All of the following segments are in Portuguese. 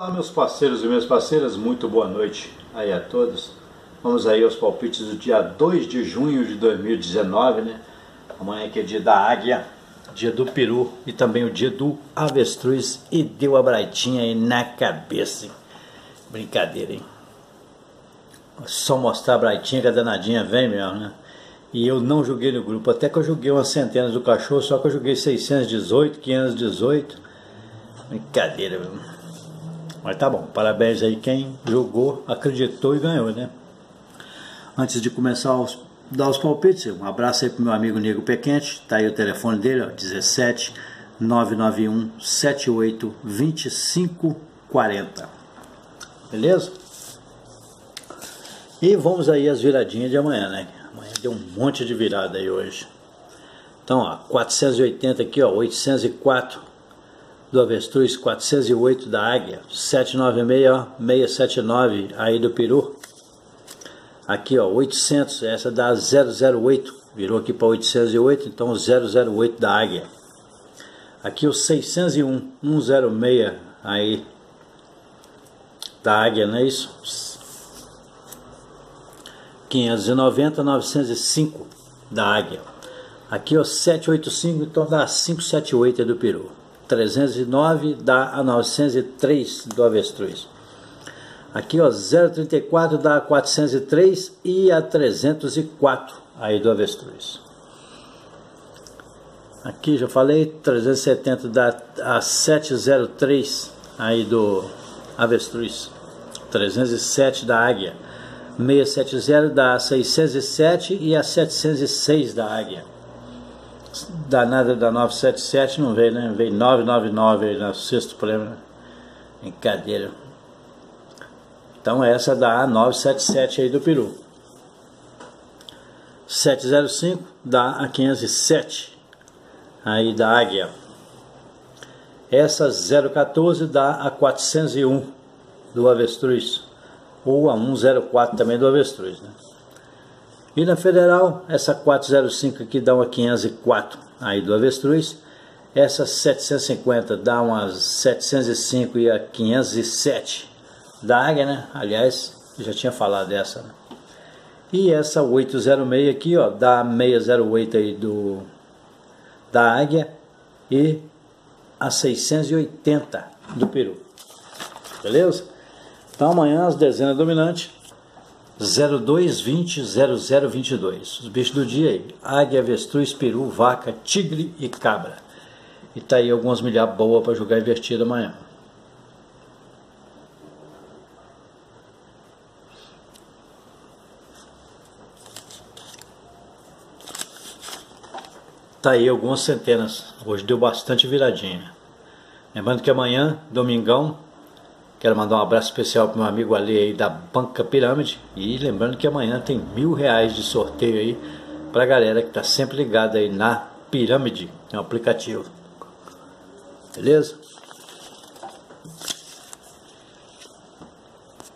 Olá meus parceiros e minhas parceiras, muito boa noite aí a todos. Vamos aí aos palpites do dia 2 de junho de 2019, né? Amanhã que é dia da águia, dia do peru e também o dia do avestruz e deu a braitinha aí na cabeça. Hein? Brincadeira, hein? Só mostrar a braitinha que a danadinha vem mesmo, né? E eu não joguei no grupo, até que eu joguei umas centenas do cachorro, só que eu joguei 618, 518. Brincadeira, viu? Mas tá bom, parabéns aí quem jogou, acreditou e ganhou, né? Antes de começar a dar os palpites, um abraço aí pro meu amigo Nego Pequente, tá aí o telefone dele, ó, 17 991 78 25 40. Beleza? E vamos aí às viradinhas de amanhã, né? Amanhã deu um monte de virada aí hoje. Então, ó, 480 aqui, ó, 804 do avestruz, 408 da águia, 796, ó, 679 aí do peru. Aqui, ó, 800, essa dá 008, virou aqui para 808, então 008 da águia. Aqui o 601, 106 aí da águia, não é isso? 590, 905 da águia. Aqui, ó, 785, então dá 578 é do peru. 309 dá a 903 do avestruz. Aqui, ó, 034 dá a 403 e a 304 aí do avestruz. Aqui já falei, 370 dá a 703 aí do avestruz. 307 da águia. 670 dá a 607 e a 706 da águia danada da 977 não veio, né? Veio 999 aí no sexto prêmio. Né? Brincadeira. Então essa dá a 977 aí do Peru. 705 dá a 507 aí da Águia. Essa 014 dá a 401 do Avestruz. Ou a 104 também do Avestruz, né? E na federal, essa 405 aqui dá uma 504 aí do avestruz. Essa 750 dá umas 705 e a 507 da águia, né? Aliás, já tinha falado dessa. Né? E essa 806 aqui, ó, dá 608 aí do da águia e a 680 do peru. Beleza? Então amanhã as dezenas dominantes 0220 0022. Os bichos do dia aí: águia, avestruz, peru, vaca, tigre e cabra. E tá aí algumas milhares boas para jogar invertido amanhã. Tá aí algumas centenas. Hoje deu bastante viradinha. Lembrando que amanhã, domingão, Quero mandar um abraço especial para meu amigo Ali aí da Banca Pirâmide. E lembrando que amanhã tem mil reais de sorteio aí para a galera que está sempre ligada aí na Pirâmide, no aplicativo. Beleza?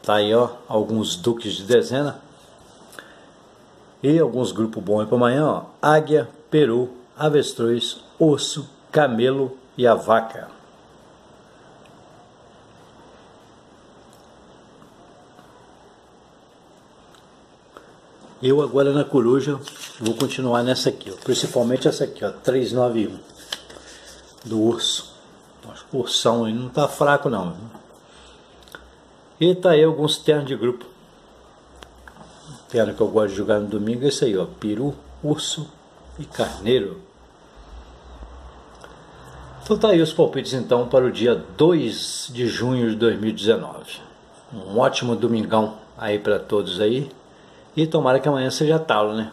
Tá aí ó, alguns duques de dezena. E alguns grupos bons para amanhã, ó. Águia, peru, avestruz, osso, camelo e a vaca. Eu agora na coruja vou continuar nessa aqui, ó. principalmente essa aqui, ó, 391 do urso. Que o ursão aí não tá fraco não. E tá aí alguns ternos de grupo. Terno que eu gosto de jogar no domingo é esse aí, ó, peru, urso e carneiro. Então tá aí os palpites então para o dia 2 de junho de 2019. Um ótimo domingão aí para todos aí. E tomara que amanhã seja talo, né?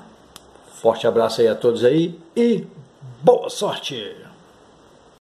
Forte abraço aí a todos aí e boa sorte!